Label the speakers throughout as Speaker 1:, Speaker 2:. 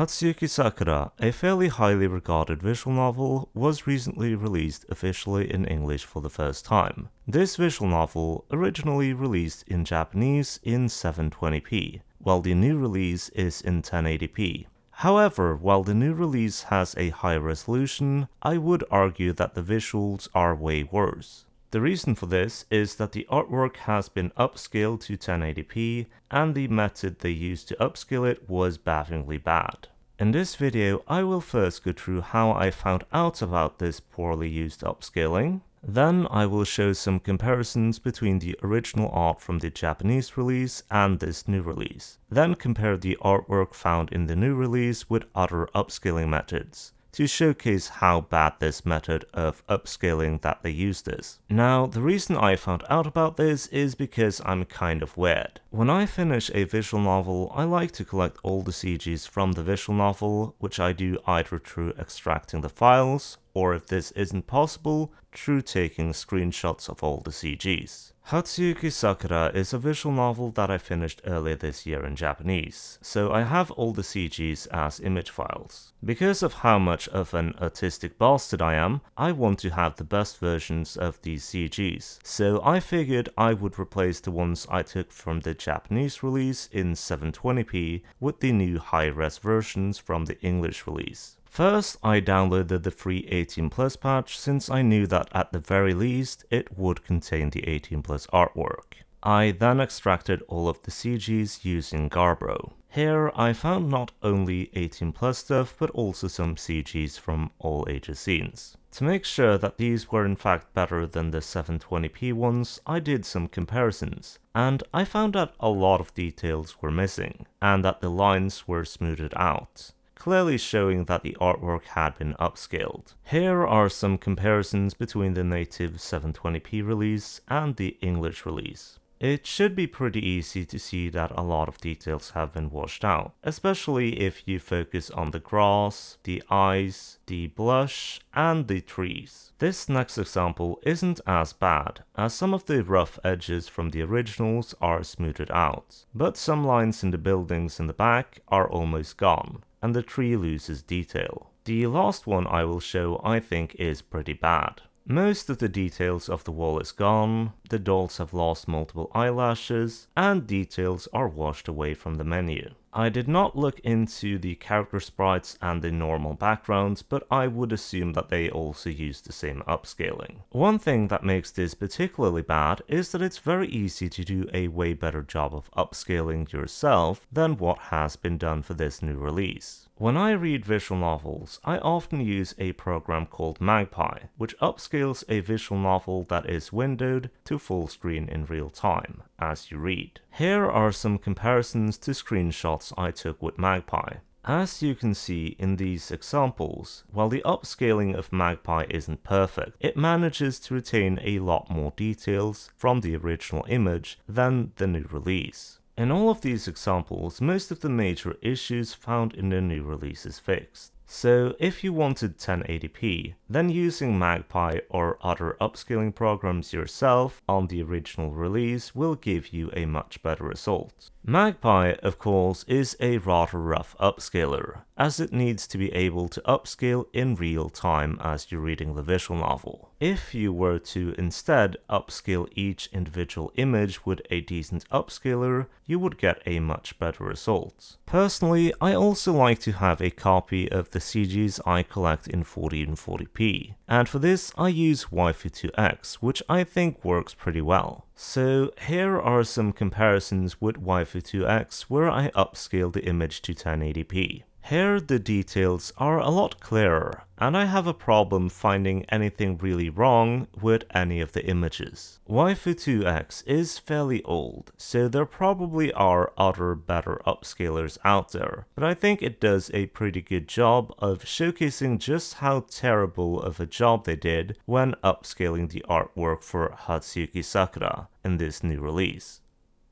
Speaker 1: Hatsuyuki Sakura, a fairly highly regarded visual novel, was recently released officially in English for the first time. This visual novel originally released in Japanese in 720p, while the new release is in 1080p. However, while the new release has a high resolution, I would argue that the visuals are way worse. The reason for this is that the artwork has been upscaled to 1080p and the method they used to upscale it was bafflingly bad. In this video, I will first go through how I found out about this poorly used upscaling. Then I will show some comparisons between the original art from the Japanese release and this new release. Then compare the artwork found in the new release with other upscaling methods to showcase how bad this method of upscaling that they used is. Now, the reason I found out about this is because I'm kind of weird. When I finish a visual novel, I like to collect all the CGs from the visual novel, which I do either through extracting the files, or if this isn't possible, through taking screenshots of all the CGs. Hatsuyuki Sakura is a visual novel that I finished earlier this year in Japanese, so I have all the CGs as image files. Because of how much of an artistic bastard I am, I want to have the best versions of these CGs, so I figured I would replace the ones I took from the Japanese release in 720p with the new high-res versions from the English release. First, I downloaded the free 18 Plus patch since I knew that at the very least it would contain the 18 Plus artwork. I then extracted all of the CGs using Garbro. Here I found not only 18 plus stuff but also some CGs from all ages scenes. To make sure that these were in fact better than the 720p ones, I did some comparisons, and I found that a lot of details were missing, and that the lines were smoothed out clearly showing that the artwork had been upscaled. Here are some comparisons between the native 720p release and the English release. It should be pretty easy to see that a lot of details have been washed out, especially if you focus on the grass, the eyes, the blush, and the trees. This next example isn't as bad, as some of the rough edges from the originals are smoothed out, but some lines in the buildings in the back are almost gone, and the tree loses detail. The last one I will show I think is pretty bad. Most of the details of the wall is gone, the dolls have lost multiple eyelashes, and details are washed away from the menu. I did not look into the character sprites and the normal backgrounds, but I would assume that they also use the same upscaling. One thing that makes this particularly bad is that it's very easy to do a way better job of upscaling yourself than what has been done for this new release. When I read visual novels, I often use a program called Magpie, which upscales a visual novel that is windowed to full screen in real time, as you read. Here are some comparisons to screenshots I took with Magpie. As you can see in these examples, while the upscaling of Magpie isn't perfect, it manages to retain a lot more details from the original image than the new release. In all of these examples, most of the major issues found in the new release is fixed. So if you wanted 1080p, then using Magpie or other upscaling programs yourself on the original release will give you a much better result. Magpie, of course, is a rather rough upscaler, as it needs to be able to upscale in real time as you're reading the visual novel. If you were to instead upscale each individual image with a decent upscaler, you would get a much better result. Personally, I also like to have a copy of the CGs I collect in 40 and 40p, and for this I use Waifu2X, which I think works pretty well. So here are some comparisons with Waifu2X where I upscale the image to 1080p. Here the details are a lot clearer, and I have a problem finding anything really wrong with any of the images. Waifu2X is fairly old, so there probably are other better upscalers out there, but I think it does a pretty good job of showcasing just how terrible of a job they did when upscaling the artwork for Hatsuyuki Sakura in this new release.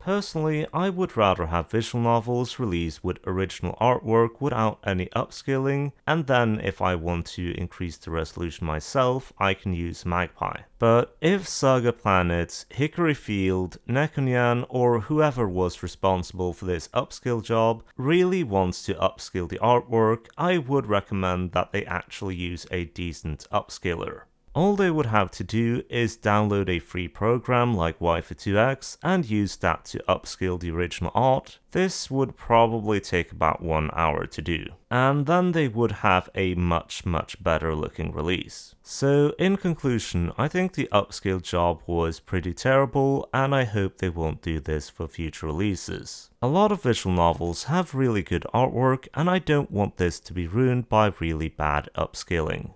Speaker 1: Personally, I would rather have visual novels released with original artwork without any upscaling, and then if I want to increase the resolution myself, I can use Magpie. But if Saga Planets, Hikari Field, NekoNyan, or whoever was responsible for this upscale job really wants to upscale the artwork, I would recommend that they actually use a decent upscaler. All they would have to do is download a free program like Waifu2x and use that to upscale the original art. This would probably take about one hour to do. And then they would have a much much better looking release. So in conclusion, I think the upscale job was pretty terrible and I hope they won't do this for future releases. A lot of visual novels have really good artwork and I don't want this to be ruined by really bad upscaling.